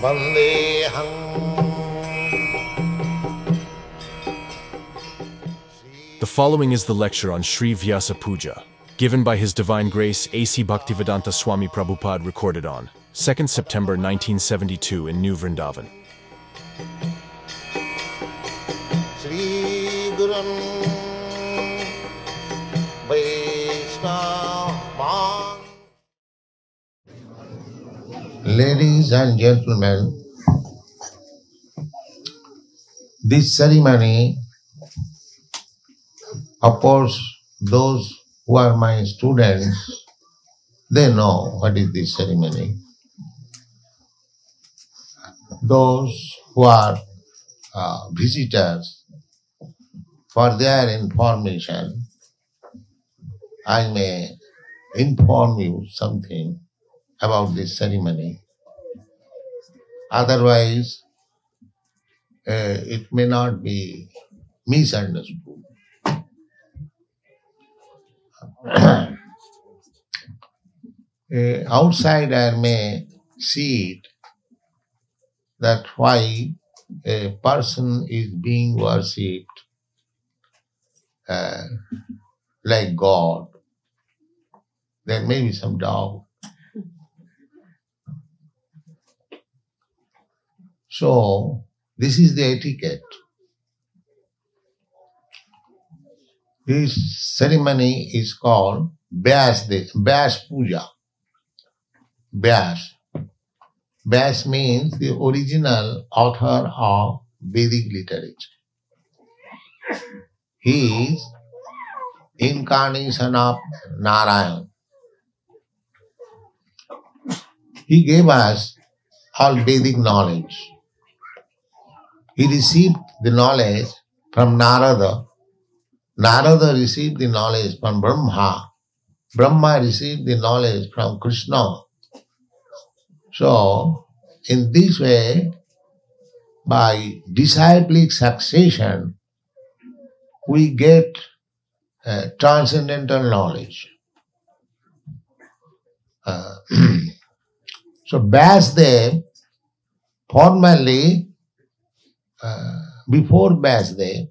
वन्देऽहम् The following is the lecture on Sri Vyasa Puja, given by His Divine Grace A.C. Bhaktivedanta Swami Prabhupada, recorded on 2nd September 1972 in New Vrindavan. Ladies and gentlemen, this ceremony, of course, those who are my students, they know what is this ceremony. Those who are uh, visitors, for their information, I may inform you something about this ceremony. Otherwise, uh, it may not be misunderstood. A outsider may see it that why a person is being worshipped uh, like God. There may be some doubt. So, this is the etiquette. This ceremony is called Vyas, Vyas Puja. Vyas. Vyas means the original author of Vedic literature. He is incarnation of Narayan. He gave us all Vedic knowledge. He received the knowledge from Narada. Narada received the knowledge from Brahma. Brahma received the knowledge from Krishna. So, in this way, by disciplic succession, we get uh, transcendental knowledge. Uh, so, Vyasdev formally uh, before Vyasdev,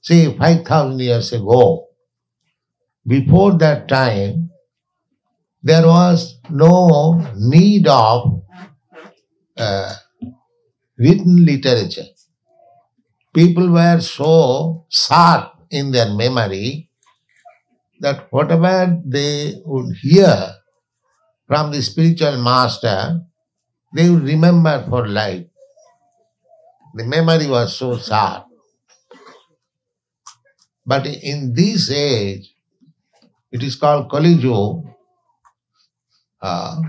say 5000 years ago, before that time, there was no need of uh, written literature. People were so sharp in their memory that whatever they would hear from the spiritual master, they would remember for life. The memory was so sharp. But in this age, it is called Kali uh,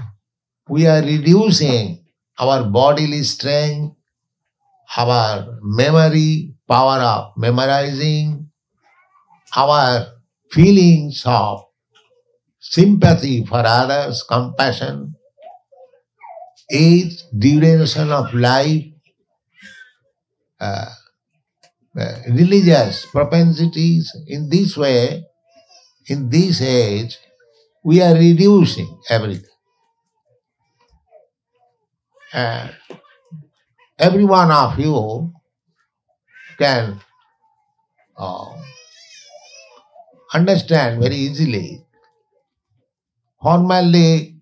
we are reducing our bodily strength, our memory, power of memorizing, our feelings of sympathy for others, compassion, age, duration of life, uh, uh, religious propensities. In this way, in this age, we are reducing everything. And every one of you can uh, understand very easily. Formerly,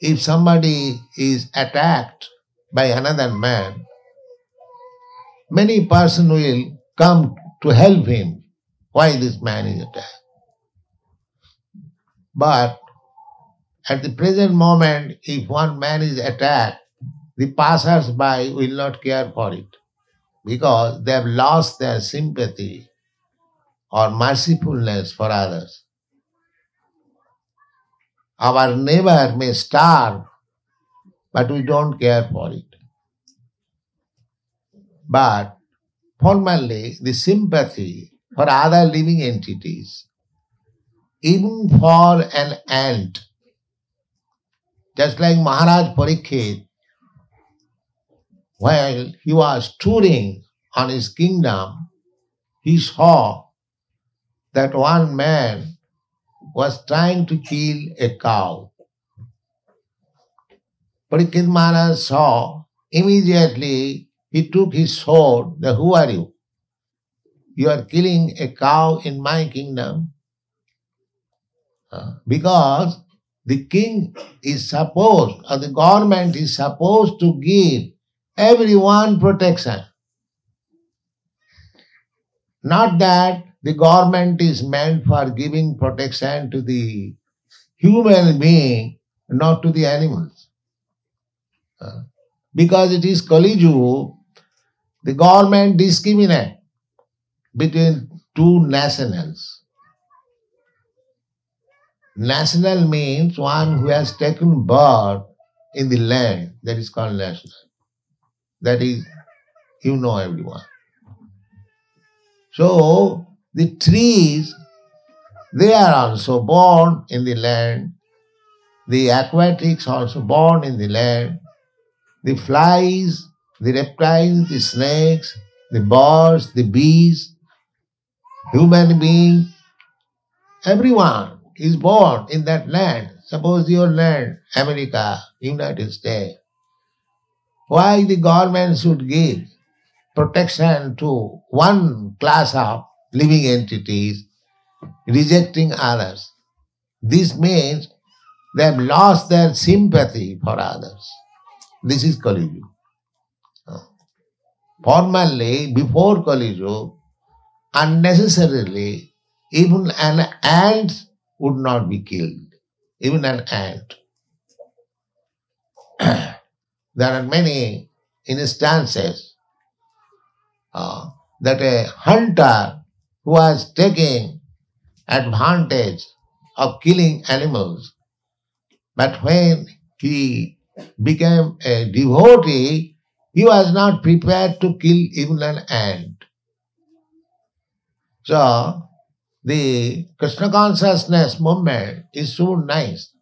if somebody is attacked by another man, many person will come to help him. Why this man is attacked? But at the present moment, if one man is attacked, the passers by will not care for it because they have lost their sympathy or mercifulness for others. Our neighbor may starve, but we don't care for it. But formerly, the sympathy for other living entities, even for an ant, just like Maharaj Parikshit, while he was touring on his kingdom, he saw that one man was trying to kill a cow. Parikshit Maharaj saw immediately he took his sword. The, Who are you? You are killing a cow in my kingdom. Because the king is supposed, or the government is supposed to give everyone protection. Not that the government is meant for giving protection to the human being, not to the animals. Because it is Kali the government discriminate between two nationals. National means one who has taken birth in the land, that is called national. That is, you know everyone. So, the trees, they are also born in the land. The aquatics also born in the land. The flies, the reptiles, the snakes, the birds, the bees, human being, everyone is born in that land. Suppose your land, America, United States. Why the government should give protection to one class of living entities, rejecting others? This means they have lost their sympathy for others. This is Kali Formerly, before Kali unnecessarily, even an ant would not be killed. Even an ant. there are many instances uh, that a hunter who was taking advantage of killing animals, but when he became a devotee, he was not prepared to kill even an ant. So, the Krishna consciousness movement is so nice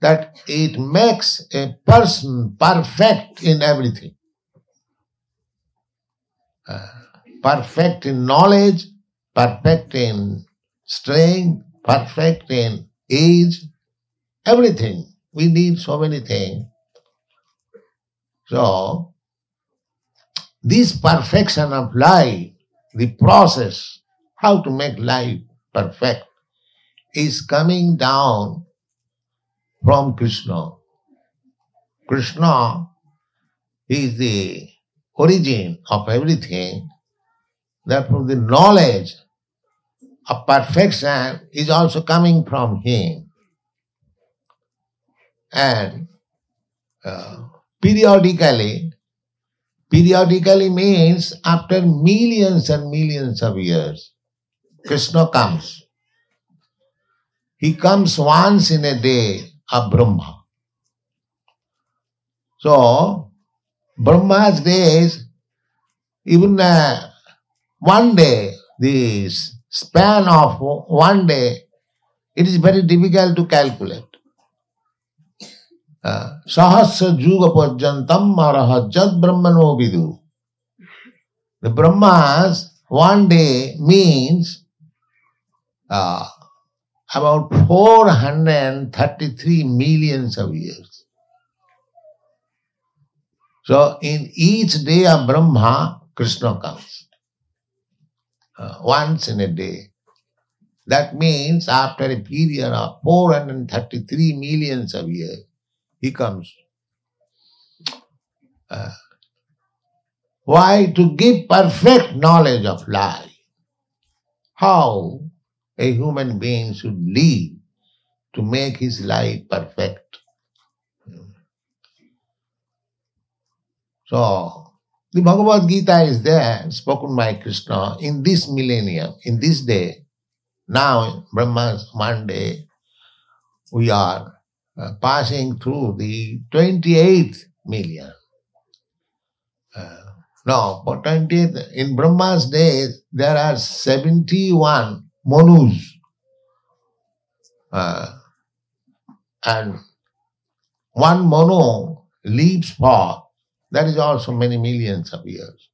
that it makes a person perfect in everything. Uh, perfect in knowledge, perfect in strength, perfect in age, everything. We need so many things. So, this perfection of life, the process, how to make life perfect, is coming down from Krishna. Krishna is the origin of everything. Therefore, the knowledge of perfection is also coming from Him. And uh, periodically, periodically means after millions and millions of years, Krishna comes. He comes once in a day of Brahma. So, Brahma's days, even uh, one day, the span of one day, it is very difficult to calculate. Uh, Sahasra Juga Pajantam Arahajat Brahmano Vidu. The Brahmas, one day means uh, about 433 millions of years. So in each day of Brahma, Krishna comes. Uh, once in a day. That means after a period of 433 millions of years, he comes. Uh, why? To give perfect knowledge of life. How a human being should live to make his life perfect. So, the Bhagavad Gita is there, spoken by Krishna in this millennium, in this day. Now, Brahma's Monday, we are uh, passing through the 28th million. Uh, no, for 28th, in Brahma's days, there are 71 manus. Uh, and one Manu lives for that is also many millions of years.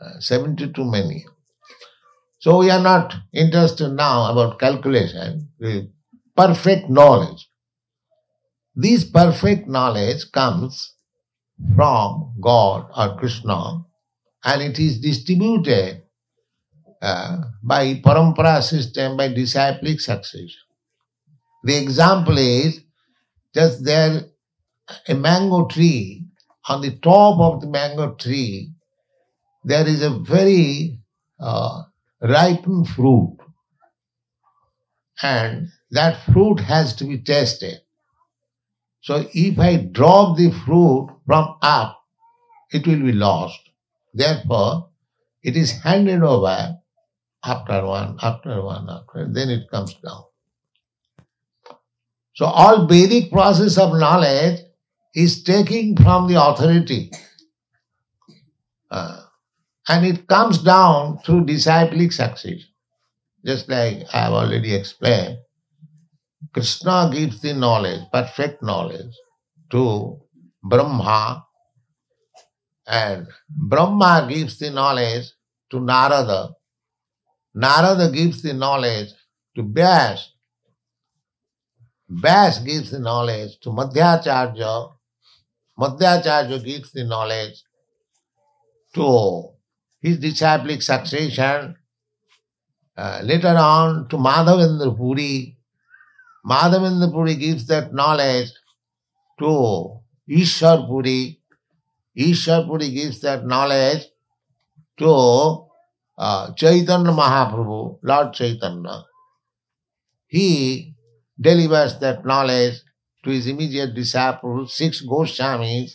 Uh, 72 many. So we are not interested now about calculation, the perfect knowledge. This perfect knowledge comes from God or Krishna and it is distributed uh, by parampara system, by disciplic succession. The example is just there a mango tree, on the top of the mango tree, there is a very uh, ripened fruit. And that fruit has to be tasted. So if I drop the fruit from up, it will be lost. Therefore, it is handed over after one, after one, after, then it comes down. So all Vedic process of knowledge is taking from the authority. Uh, and it comes down through disciplic succession. Just like I have already explained, Krishna gives the knowledge, perfect knowledge, to Brahma, and Brahma gives the knowledge to Narada. Narada gives the knowledge to Vyas. Vyas gives the knowledge to Madhvacharya. Madhvacharya gives the knowledge to his disciplic succession. Uh, later on to Madhavendra Puri. Madhavendra Puri gives that knowledge to Ishwar Puri. Ishwar Puri gives that knowledge to uh, Chaitanya Mahaprabhu, Lord Chaitanya. He delivers that knowledge to his immediate disciples, six Goswamis.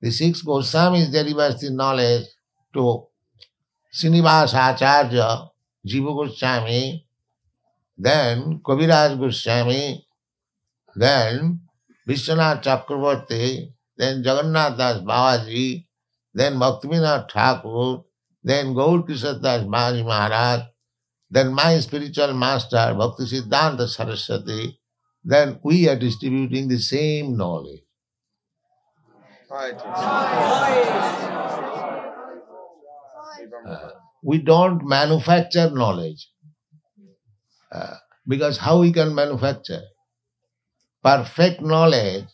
The six Goswamis delivers the knowledge to Srinivas Acharya, Jiva Goswami, then Kaviraj Goswami, then Vishwanath Chakravarti, then Jagannath Das Babaji, then Bhaktivinoda Thakur, then Gaur Kishore Das Babaji Maharaj, then my spiritual master Bhakti Siddhanta Saraswati, then we are distributing the same knowledge. Uh, we don't manufacture knowledge. Uh, because how we can manufacture? Perfect knowledge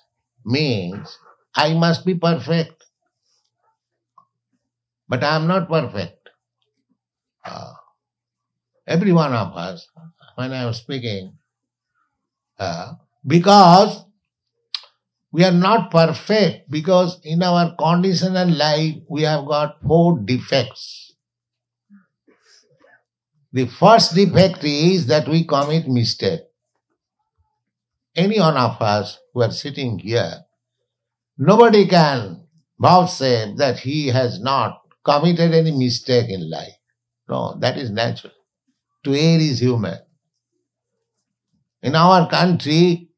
means I must be perfect. But I am not perfect. Uh, every one of us, when I am speaking, uh, because we are not perfect, because in our conditional life we have got four defects. The first defect is that we commit mistake. Any one of us who are sitting here, nobody can vouchsafe that he has not committed any mistake in life. No, that is natural. To err is human. In our country,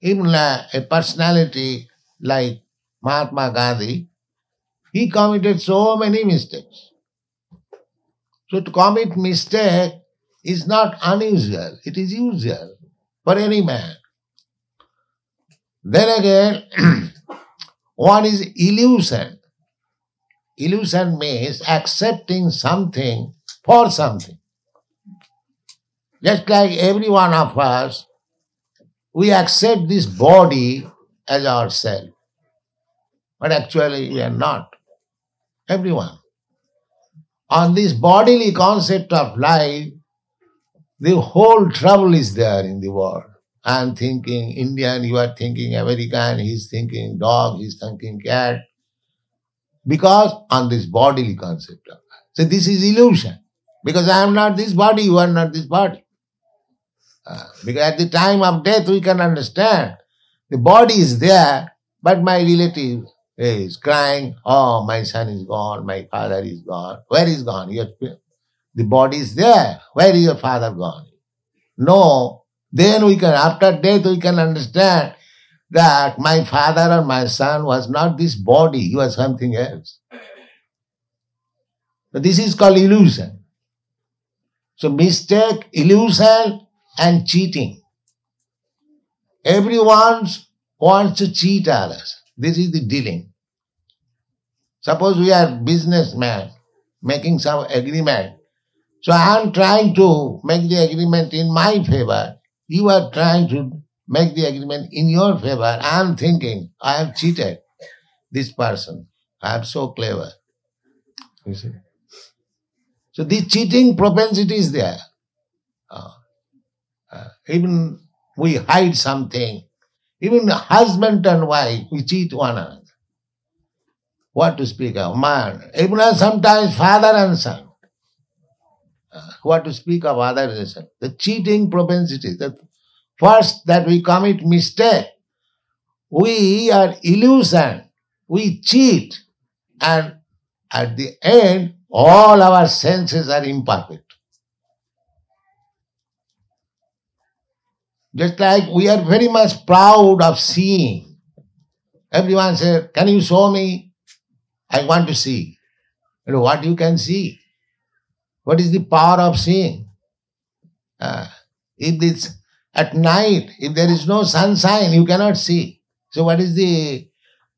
even a, a personality like Mahatma Gandhi, he committed so many mistakes. So to commit mistake is not unusual, it is usual for any man. Then again, what is illusion. Illusion means accepting something for something. Just like every one of us, we accept this body as ourself. But actually, we are not. Everyone. On this bodily concept of life, the whole trouble is there in the world. I am thinking Indian, you are thinking American, he is thinking dog, he is thinking cat. Because on this bodily concept of life. So this is illusion. Because I am not this body, you are not this body. Uh, because at the time of death we can understand the body is there, but my relative is crying, oh, my son is gone, my father is gone. Where is gone? Your, the body is there. Where is your father gone? No. Then we can, after death, we can understand that my father or my son was not this body, he was something else. But this is called illusion. So mistake, illusion, and cheating. Everyone wants to cheat others. This is the dealing. Suppose we are businessmen making some agreement. So I am trying to make the agreement in my favor. You are trying to make the agreement in your favor. I am thinking I have cheated. this person. I am so clever. You see? So this cheating propensity is there. Uh, uh, even we hide something. Even husband and wife, we cheat one another. What to speak of? Man, even sometimes father and son. Uh, what to speak of other relation? The cheating propensity. The first that we commit mistake, we are illusion, we cheat, and at the end, all our senses are imperfect. Just like we are very much proud of seeing. Everyone says, Can you show me? I want to see. You know what you can see? What is the power of seeing? Uh, if it's at night, if there is no sunshine, you cannot see. So, what is the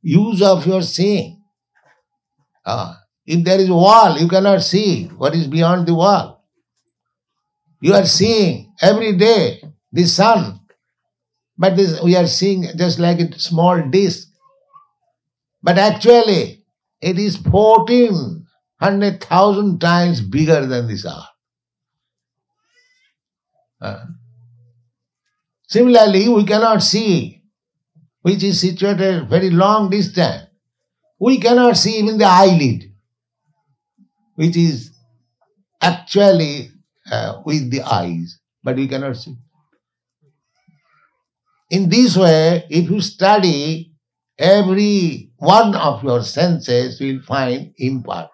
use of your seeing? Uh, if there is a wall, you cannot see what is beyond the wall. You are seeing every day the sun, but this we are seeing just like a small disk. But actually, it is fourteen hundred thousand times bigger than this earth. Uh, similarly, we cannot see, which is situated very long distance. We cannot see even the eyelid, which is actually uh, with the eyes, but we cannot see. In this way, if you study, every one of your senses you will find imperfect.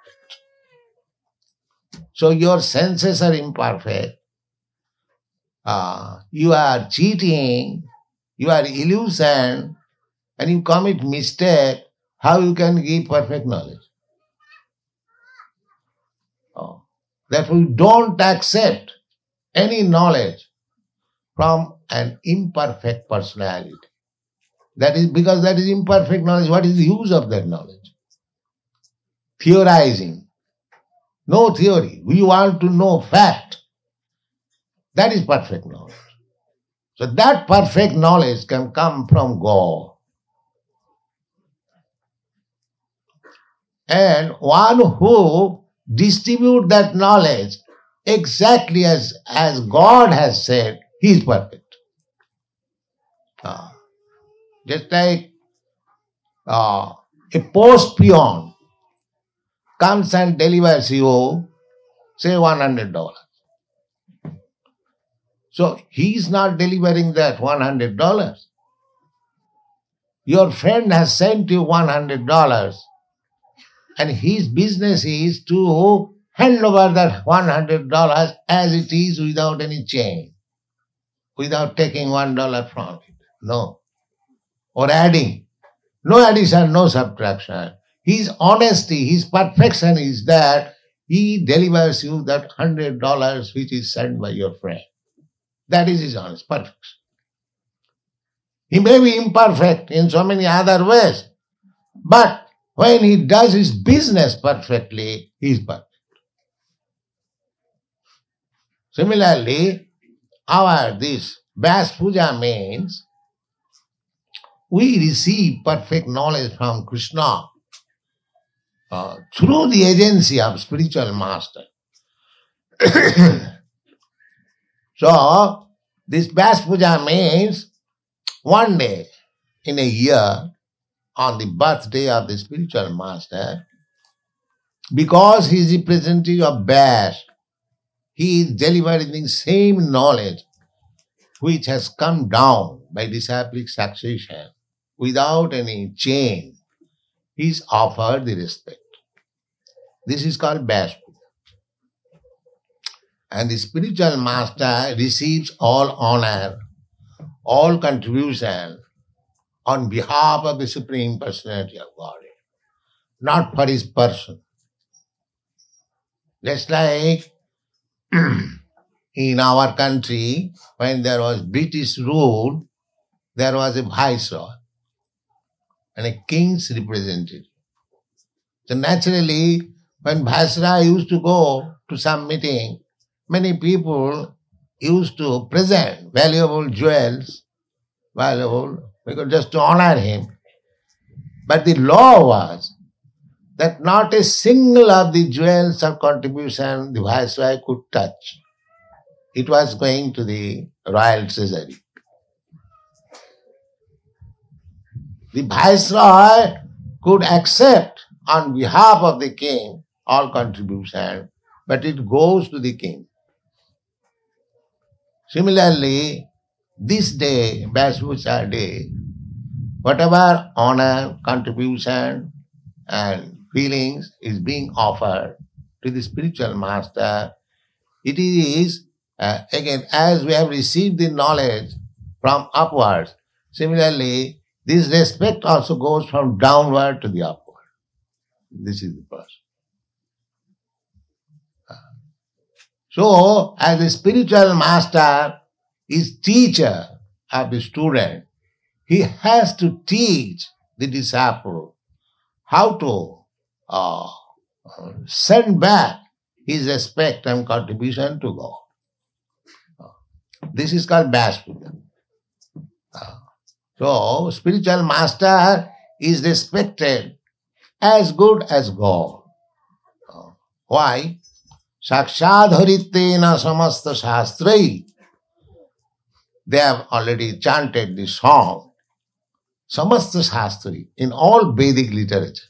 So your senses are imperfect. Uh, you are cheating, you are illusion, and you commit mistake, how you can give perfect knowledge? Oh. Therefore, don't accept any knowledge from an imperfect personality. That is because that is imperfect knowledge. What is the use of that knowledge? Theorizing. No theory. We want to know fact. That is perfect knowledge. So that perfect knowledge can come from God. And one who distribute that knowledge exactly as, as God has said, he is perfect. Just like uh, a post peon comes and delivers you, say, $100. So he is not delivering that $100. Your friend has sent you $100 and his business is to hand over that $100 as it is without any change, without taking $1 from it. No. Or adding. No addition, no subtraction. His honesty, his perfection is that he delivers you that hundred dollars which is sent by your friend. That is his honest perfection. He may be imperfect in so many other ways, but when he does his business perfectly, he is perfect. Similarly, our this Vyas Puja means we receive perfect knowledge from Krishna uh, through the agency of spiritual master. so, this Vyas Puja means one day in a year on the birthday of the spiritual master, because he is representative of Vyas, he is delivering the same knowledge which has come down by disciplic succession without any chain, is offered the respect. This is called Vyas And the spiritual master receives all honor, all contribution on behalf of the Supreme Personality of Godhead, not for his person. Just like in our country, when there was British rule, there was a viceroy and a king's representative. So naturally, when Viceroy used to go to some meeting, many people used to present valuable jewels, valuable, because just to honor him. But the law was that not a single of the jewels or contribution the viceroy could touch. It was going to the royal treasury. The viceroy could accept on behalf of the king all contribution, but it goes to the king. Similarly, this day, Vyaspuja day, whatever honor, contribution, and feelings is being offered to the spiritual master, it is uh, again as we have received the knowledge from upwards. Similarly, this respect also goes from downward to the upward. This is the process. So, as a spiritual master is teacher of the student, he has to teach the disciple how to uh, send back his respect and contribution to God. This is called Vyaspuja. Uh, so, spiritual master is respected as good as God. Why? Sakshadharitena samasta shastrai. They have already chanted the song. Samasta Shastri in all Vedic literature.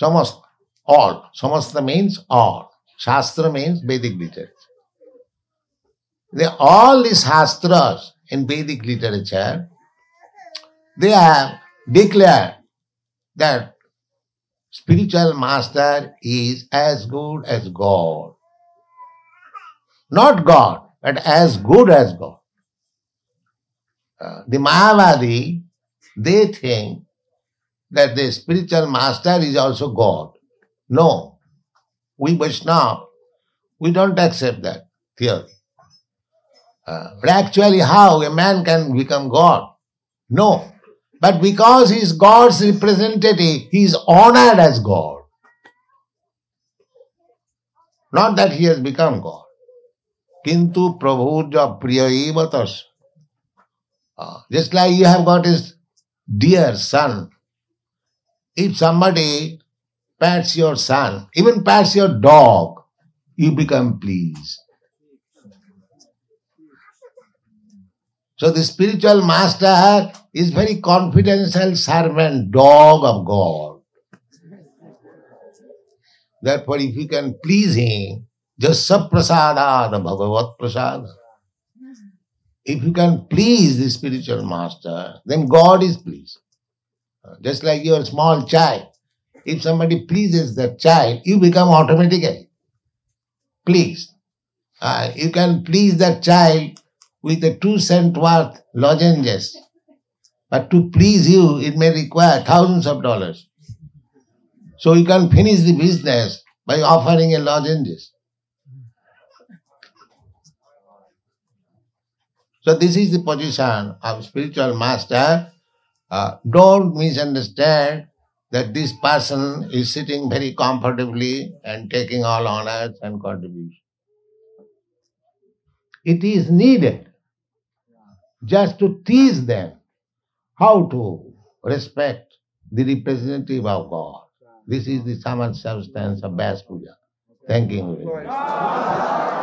Samasta, all. Samasta means all. Shastra means Vedic literature. They, all these Shastras in Vedic literature, they have declared that spiritual master is as good as God. Not God, but as good as God. Uh, the Mayavadi, they think that the spiritual master is also God. No. We Vaishnava, we don't accept that theory. Uh, but actually, how a man can become God? No. But because he is God's representative, he is honored as God. Not that he has become God. Kintu prabhurja priya Just like you have got his dear son. If somebody pats your son, even pats your dog, you become pleased. So the spiritual master is very confidential servant, dog of God. Therefore, if you can please him, just saprasadad bhagavat prasad. If you can please the spiritual master, then God is pleased. Just like your small child. If somebody pleases that child, you become automatically pleased. Uh, you can please that child with a two cent worth lozenges. But to please you, it may require thousands of dollars. So you can finish the business by offering a lozenges. So this is the position of spiritual master. Uh, don't misunderstand that this person is sitting very comfortably and taking all honors and contributions. It is needed just to teach them how to respect the representative of God. This is the summary substance of Vyas Puja. Thank you.